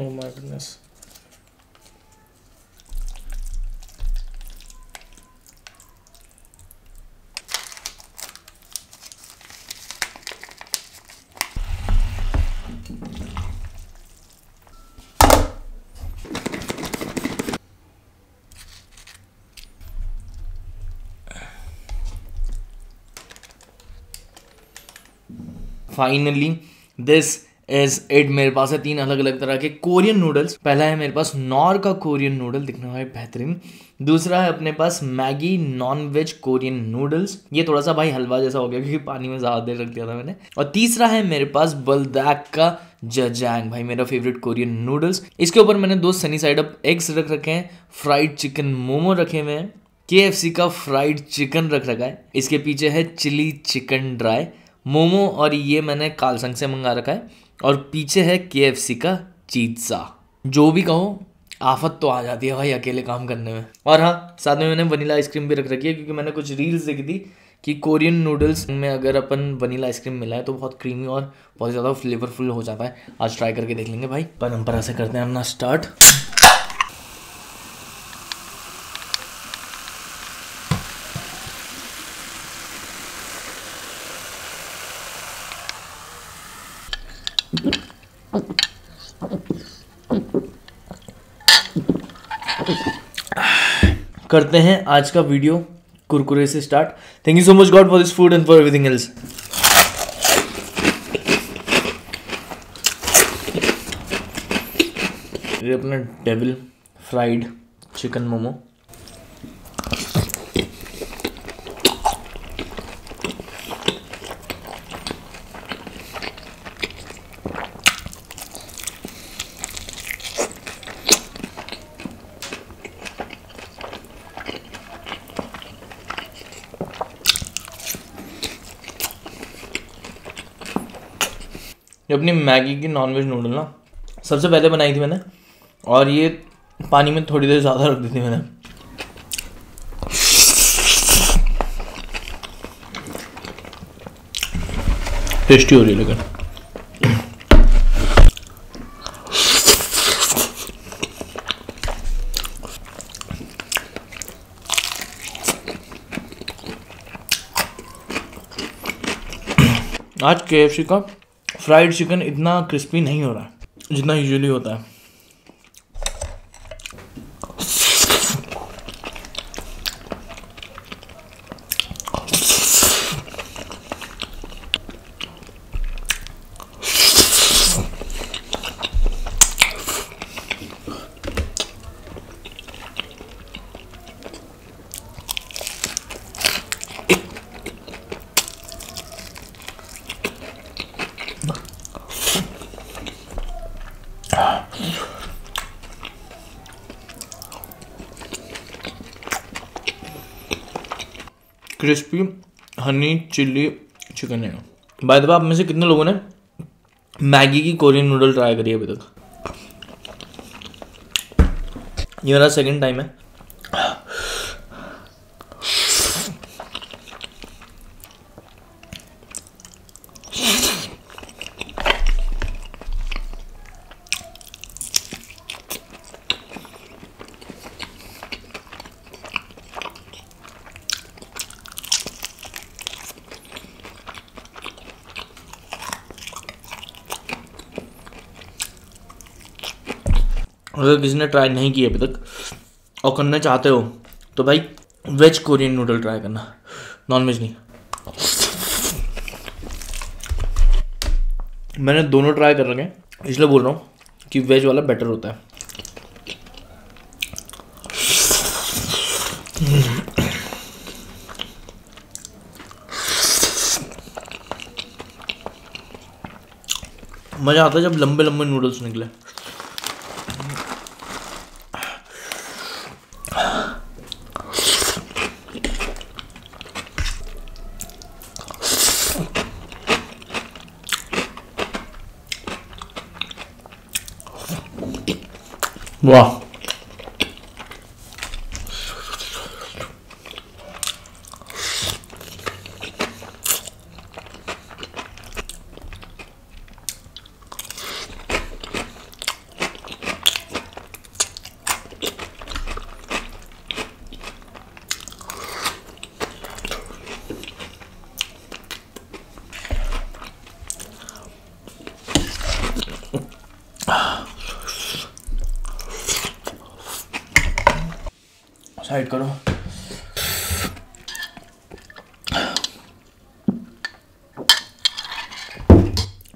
Oh my goodness. Finally, this is it मेरे पास है तीन अलग अलग तरह के कोरियन नूडल्स पहला है मेरे पास नॉर का कोरियन नूडल दिखने है, बेहतरीन। दूसरा है अपने पास Maggi non veg Korean noodles ये थोड़ा सा भाई हलवा जैसा हो गया, क्योंकि पानी में ज़्यादा देर रख दिया था मैंने। और तीसरा है मेरे पास बलदैक का जजैंग भाई मेरा फेवरेट कोरियन नूडल्स इसके ऊपर मैंने दो सनी साइड अप एग्स रख रखे हैं फ्राइड चिकन मोमो रखे हुए हैं के का फ्राइड चिकन रख रखा है। इसके पीछे है चिली चिकन ड्राई मोमो और ये मैंने कालसंग से मंगा रखा है। और पीछे है के का चीजा। जो भी कहो, आफत तो आ जाती है भाई अकेले काम करने में। और हाँ साथ में मैंने वनीला आइसक्रीम भी रख रखी है, क्योंकि मैंने कुछ रील्स देखी थी कि कोरियन नूडल्स में अगर अपन वनीला आइसक्रीम मिला है तो बहुत क्रीमी और बहुत ज़्यादा फ्लेवरफुल हो जाता है। आज ट्राई करके देख लेंगे भाई। परंपरा से करते हैं अपना स्टार्ट करते हैं आज का वीडियो कुरकुरे से start. Thank you so much God for this food and for everything else ये अपना डेविल फ्राइड चिकन मोमो। ये अपनी मैगी की नॉनवेज नूडल ना, सबसे पहले बनाई थी मैंने, और ये पानी में थोड़ी देर ज़्यादा रख दी थी मैंने। टेस्टी हो रही है लेकिन। आज के का फ्राइड चिकन इतना क्रिस्पी नहीं हो रहा जितना यूजुअली होता है। क्रिस्पी हनी चिल्ली चिकन है। बाय द आप में से कितने लोगों ने मैगी की कोरियन नूडल ट्राई करी है अभी तक? ये मेरा सेकंड टाइम है। अगर किसी ने ट्राई नहीं किया अभी तक, और करना चाहते हो तो भाई वेज कोरियन नूडल ट्राई करना। नॉन वेज नहीं। मैंने दोनों ट्राई कर रखे हैं, इसलिए बोल रहा हूँ कि वेज वाला बेटर होता है। मज़ा आता है जब लंबे लंबे नूडल्स निकले वाह साइड करो।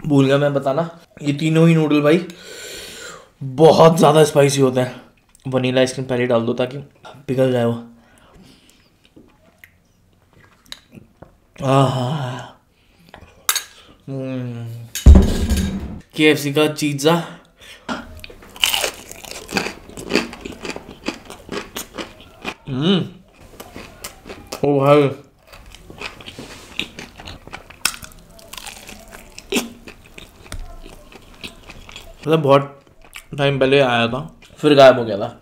भूल गया मैं बताना, ये तीनों ही नूडल भाई बहुत ज़्यादा स्पाइसी होते हैं। वनीला आइसक्रीम पहले डाल दो ताकि पिघल जाए वो। के एफ़ सी का चीज़ा। हम्म ओ भाई मतलब बहुत टाइम पहले आया था फिर गायब हो गया था।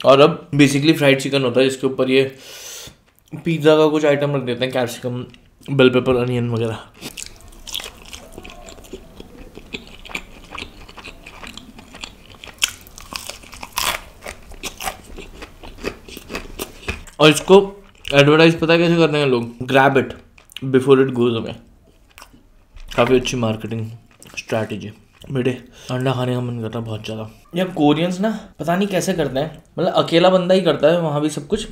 और अब बेसिकली फ्राइड चिकन होता है, जिसके ऊपर ये पिज़्ज़ा का कुछ आइटम रख देते हैं कैप्सिकम बेल पेपर अनियन वगैरह। और इसको एडवर्टाइज पता कैसे करते हैं लोग? Grab it before it goes away काफ़ी अच्छी मार्केटिंग स्ट्रैटेजी बेटे, अंडा खाने का मन करता है बहुत ज़्यादा. यार कोरियंस ना, पता नहीं कैसे करते हैं. मतलब अकेला बंदा ही करता है, वहाँ भी सब कुछ.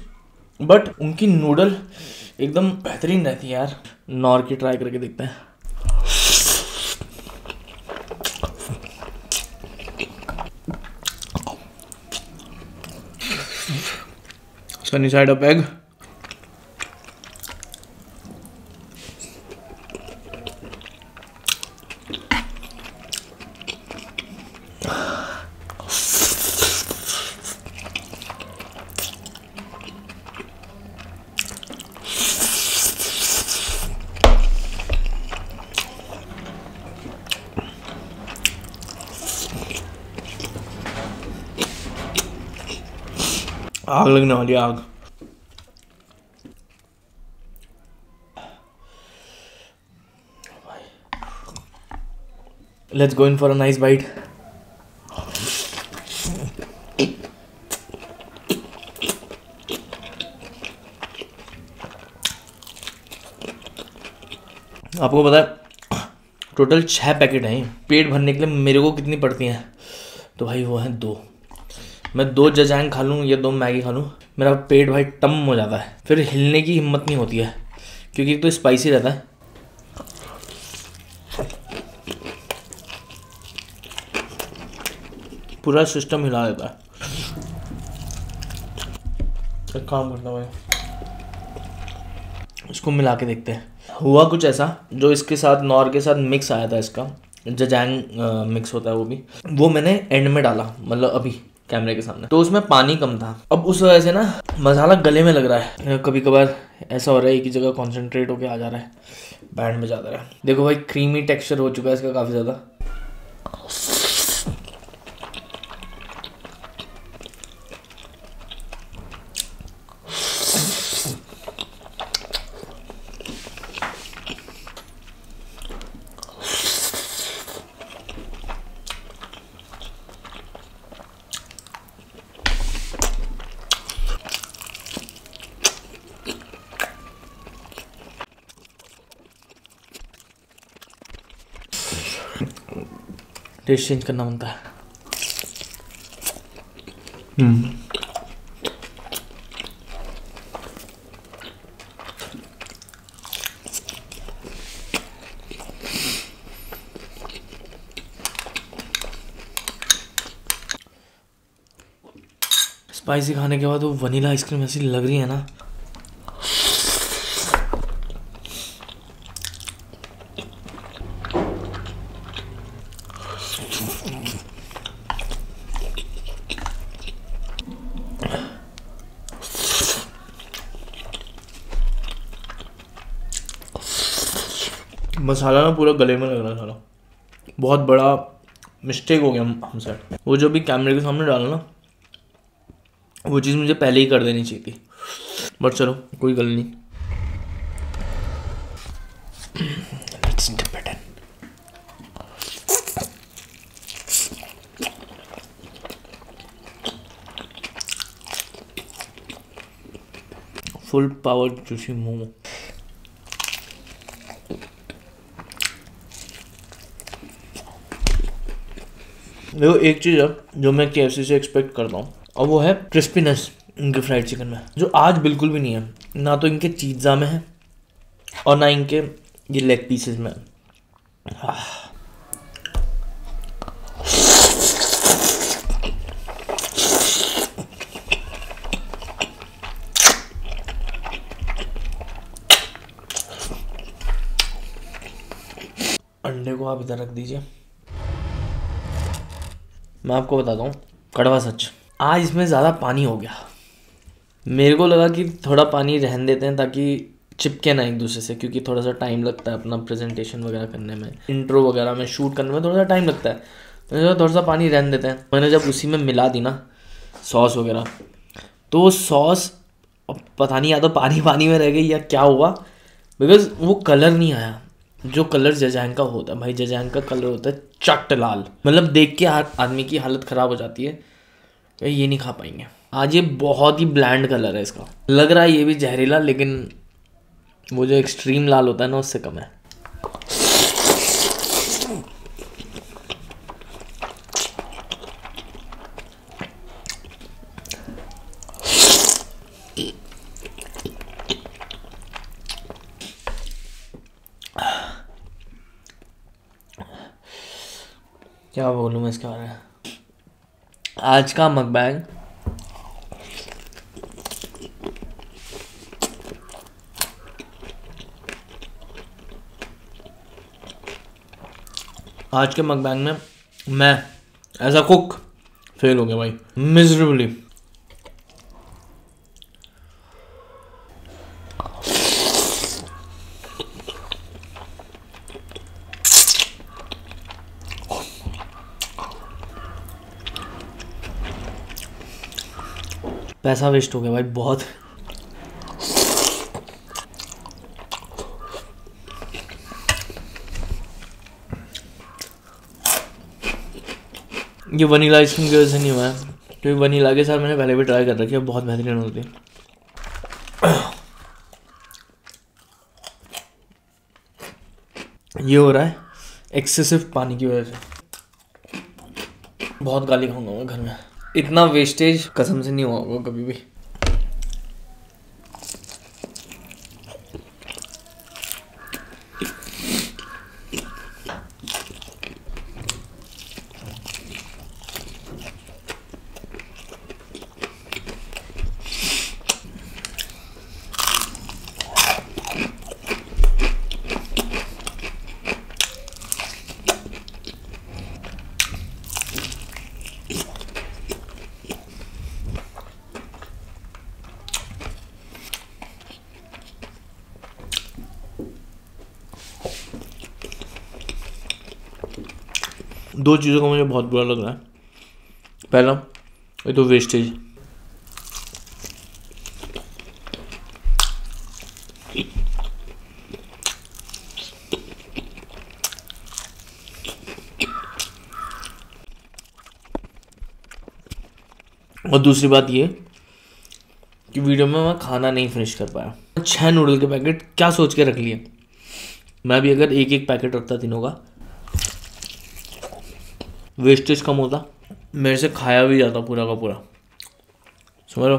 बट उनकी नूडल एकदम बेहतरीन रहती है यार. नॉर की ट्राई करके देखते हैं. सनी साइड अप एग आग लगने वाली आग। Let's go in for a nice bite. आपको पता है टोटल छः पैकेट हैं पेट भरने के लिए मेरे को कितनी पड़ती हैं? तो भाई वो हैं दो। मैं दो जजैंग खा लूँ या दो मैगी खा लूँ, मेरा पेट भाई टम हो जाता है। फिर हिलने की हिम्मत नहीं होती है, क्योंकि तो स्पाइसी रहता है। पूरा सिस्टम हिला देता है। एक काम करता हूँ इसको मिला के देखते हैं। हुआ कुछ ऐसा, जो इसके साथ, नॉर के साथ मिक्स आया था इसका जजैंग मिक्स होता है वो भी। वो मैंने एंड में डाला मतलब अभी। कैमरे के सामने। तो उसमें पानी कम था। अब उस वजह से ना, मसाला गले में लग रहा है। कभी कभार ऐसा हो रहा है ही जगह कॉन्सेंट्रेट होके आ जा रहा है। बैंड में जा रहा है। देखो भाई क्रीमी टेक्सचर हो चुका है इसका काफ़ी ज़्यादा। टेस्ट चेंज करना बनता है। स्पाइसी खाने के बाद वो वनीला आइसक्रीम ऐसी लग रही है ना। मसाला ना पूरा गले में लग रहा था बहुत बड़ा मिस्टेक हो गया हमसे वो जो भी कैमरे के सामने डाला ना, वो चीज़ मुझे पहले ही कर देनी चाहिए थी। बट चलो, कोई गल नहीं। फुल पावर जूसी मोमो देखो, एक चीज़ है जो मैं के से एक्सपेक्ट करता हूँ, और वो है क्रिस्पीनेस इनके फ्राइड चिकन में, जो आज बिल्कुल भी नहीं है। ना तो इनके चीज़ा में है, और ना इनके ये लेग पीसेस में। अंडे को आप इधर रख दीजिए। मैं आपको बताता हूँ, कड़वा सच। आज इसमें ज़्यादा पानी हो गया। मेरे को लगा कि थोड़ा पानी रहन देते हैं ताकि चिपके ना एक दूसरे से, क्योंकि थोड़ा सा टाइम लगता है अपना प्रेजेंटेशन वगैरह करने में इंट्रो वगैरह में शूट करने में थोड़ा सा टाइम लगता है। तो थोड़ा सा पानी रहन देते हैं। मैंने जब उसी में मिला दी ना सॉस वगैरह तो सॉस पता नहीं या तो पानी पानी में रह गई या क्या हुआ बिकॉज़ वो कलर नहीं आया। जो कलर जजैन का होता है भाई जजैन का कलर होता है चट लाल। मतलब देख के आदमी की हालत ख़राब हो जाती है। ये नहीं खा पाएँगे। आज ये बहुत ही ब्लैंड कलर है इसका। लग रहा है ये भी जहरीला, लेकिन वो जो एक्सट्रीम लाल होता है ना, उससे कम है। क्या बोलूँ मैं इसके बारे में? आज का मकबैग। आज के मकबैग में मैं एज अ कुक फेल हो गया भाई मिजरेबली पैसा वेस्ट हो गया भाई, बहुत। ये वनीला आइसक्रीम की वजह से नहीं हुआ है, क्योंकि वनीला के साथ मैंने पहले भी ट्राई कर रखी है, बहुत बेहतरीन होती है। ये हो रहा है एक्सेसिव पानी की वजह से। बहुत गाली खाऊँगा मैं घर में। इतना वेस्टेज कसम से नहीं हुआ होगा कभी भी। दो चीज़ों का मुझे बहुत बुरा लग रहा है। पहला, ये तो वेस्टेज और दूसरी बात ये कि वीडियो में मैं खाना नहीं फिनिश कर पाया। छः नूडल के पैकेट क्या सोच के रख लिए? मैं भी अगर एक एक पैकेट रखता तीनों का वेस्टेज कम होता। मेरे से खाया भी जाता पूरा का पूरा। समझ लो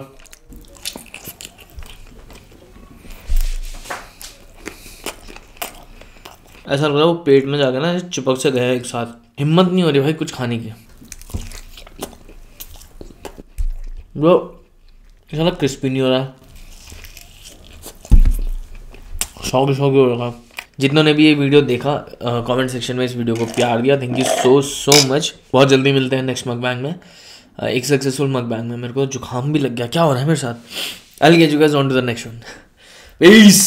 ऐसा लग रहा है वो पेट में जाकर ना चिपक से गया एक साथ। हिम्मत नहीं हो रही भाई कुछ खाने की। ब्रो साला क्रिस्पी नहीं हो रहा है। सॉगी सॉगी हो रहा जितनों ने भी ये वीडियो देखा कमेंट सेक्शन में इस वीडियो को प्यार दिया। Thank you so so much बहुत जल्दी मिलते हैं नेक्स्ट मक बैंक में। uh, एक सक्सेसफुल मक बैंक में। मेरे को जुकाम भी लग गया। क्या हो रहा है मेरे साथ? I get you guess on to the next one piece